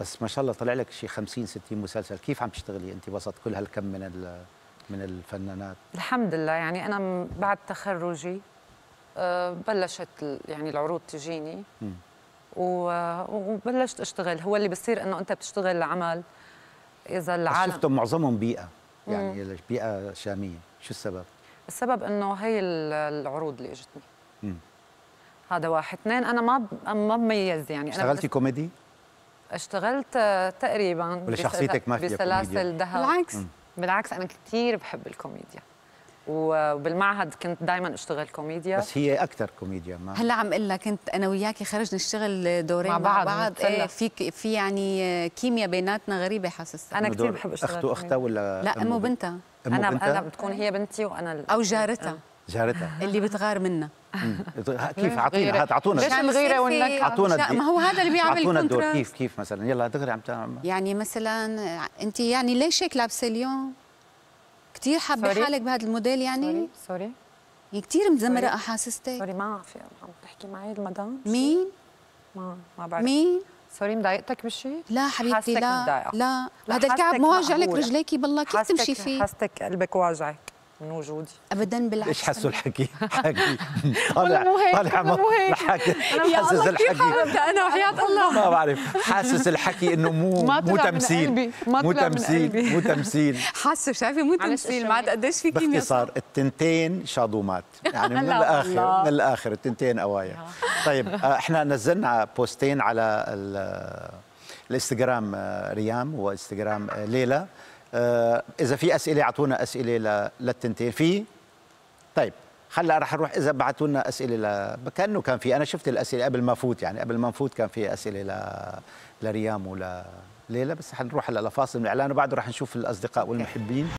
بس ما شاء الله طلع لك شيء 50 60 مسلسل. كيف عم تشتغلي انت وسط كل هالكم من ال- من الفنانات؟ الحمد لله. يعني أنا بعد تخرجي آه، بلشت يعني العروض تجيني. مم. وبلشت أشتغل. هو اللي بصير إنه أنت بتشتغل العمل إذا العالم شفتهم معظمهم بيئة. يعني بيئة شامية. شو السبب؟ السبب إنه هي ال- العروض اللي إجتني. مم. هذا واحد. اثنين أنا ما ما بميز يعني اشتغلتي كوميدي؟ اشتغلت آه، تقريبا ولا شخصيتك ما فيها؟ بسلاسل ذهب بالعكس. بالعكس أنا كثير بحب الكوميديا. وبالمعهد كنت دائما أشتغل كوميديا. بس هي أكثر كوميديا ما هلأ عم أقول لك أنت أنا وياكي خرجنا نشتغل دورين مع مع بعض، بعض, نتسلى. إيه في في يعني كيمياء بيناتنا غريبة إنه كتير دور بحب أشتغل اخته اختها ولا لا أمه بنتها أنا بنتها أنا بتكون هي بنتي وأنا أو جارتها. جارتها. اللي بتغار منها. كيف. اعطينا هات اعطونا ليش في- والنكهة؟ اعطونا لا ما هو هذا اللي بيعمل اعطونا الدور. كيف كيف مثلا؟ يلا دغري عم تعمل. يعني مثلا انت يعني ليش هيك لابسة اليوم؟ كثير حابة؟ حالك بهذا الموديل يعني؟ sorry sorry كثير مزمرقه sorry. حاسستك sorry ما في عم تحكي معي المدام. مين؟ ما ما بعرف. مين؟ sorry مضايقتك بشيء لا حبيبتي لا. لا. لا، هذا الكعب ما واجع لك. رجليكي بالله كيف تمشي فيه؟ حاستك قلبك واجعك. من وجودي. ابدا بالعكس. إيش حسوا الحكي؟ حكي. ولا مو هيك، طالع ولا مو هيك. حاسس الحكي. أنا وحياة الله. ما بعرف. حاسس الحكي إنه مو مو تمثيل. مو طلع من تمثيل. قلبي. مو تمثيل. حاسه شايفة؟ مو تمثيل. ما. قديش في كيمياء باختصار التنتين شاضومات. يعني من لا الآخر. من الآخر التنتين قوايا. طيب آه، إحنا نزلنا بوستين على ال- الإنستغرام آه، ريام وإنستغرام آه، ليلى. آه، إذا في أسئلة أعطونا أسئلة للتنتين. في؟ طيب هلا رح نروح. إذا بعثوا لنا أسئلة ل... كانه كان في أنا شفت الأسئلة قبل ما أفوت يعني. قبل ما نفوت كان في أسئلة ل... لريام ولليلى بس حنروح هلأ لفاصل من الإعلان وبعده رح نشوف الأصدقاء والمحبين.